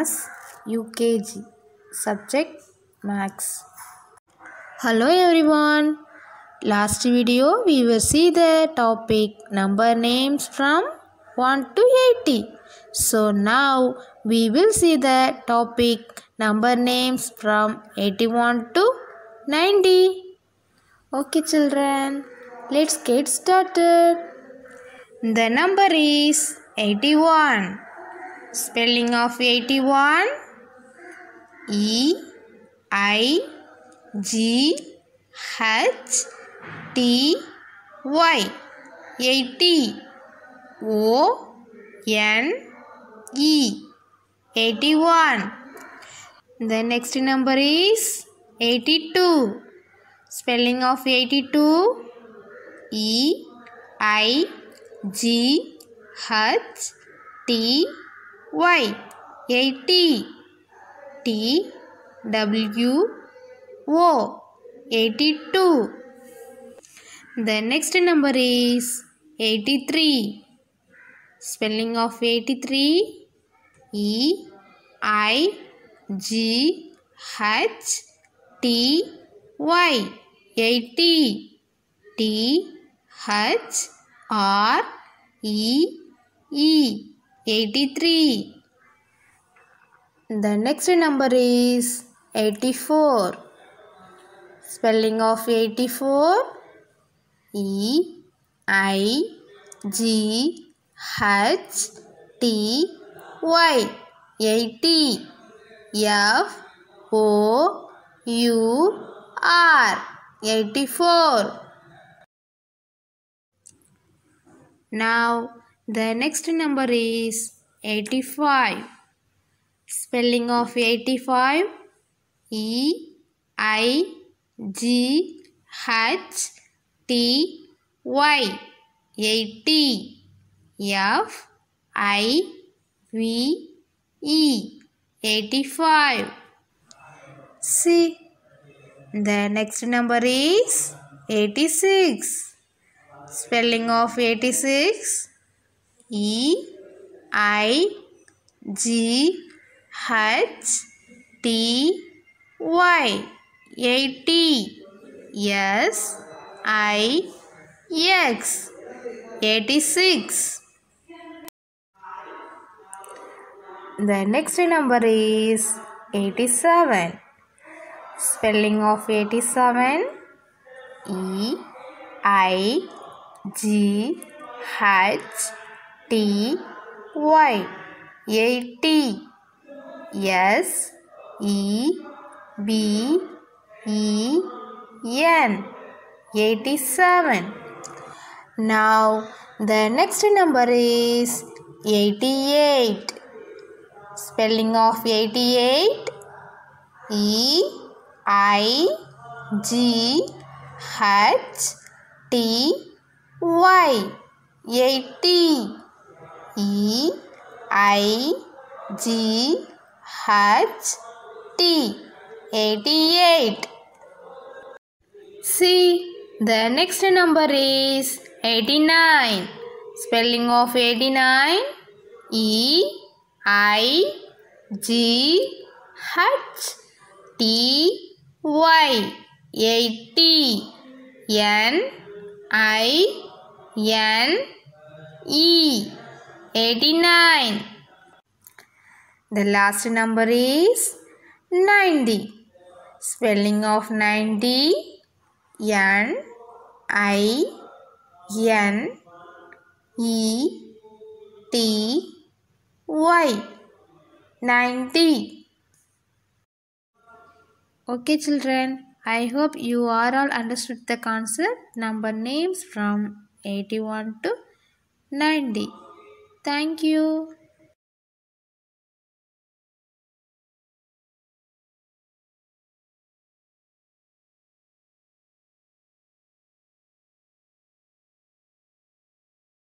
class UKG subject Maths. Hello everyone. Last video we will see the topic number names from 1 to 80. So now we will see the topic number names from 81 to 90. Okay children, let's get started. The number is 81. Spelling of 81 E I G H T Y. 80 O N E 81 The next number is 82 Spelling of 82 E I G H T Y 80 T W O 82 The next number is 83 Spelling of 83 E I G H T Y. 80 T H R E E 83 The next number is 84 Spelling of 84 E I G H T Y. 80 F O U R. 84 Now the next number is 85 Spelling of 85 E I G H T Y. 80 F I V E. 85 See the next number is 86 Spelling of 86 E I G H T Y 80 S I X 86 The next number is 87 Spelling of 87 E I G H T Y 80 S E B E N 87 Now the next number is 88 Spelling of 88 E I G H T Y. 80 E I G H T. 88 See the next number is 89 Spelling of 89 E I G H T Y. 80 N I N E 89 The last number is 90 Spelling of 90 N I N E T Y. 90 Okay children, I hope you are all understood the concept. Number names from 81 to 90. Thank you.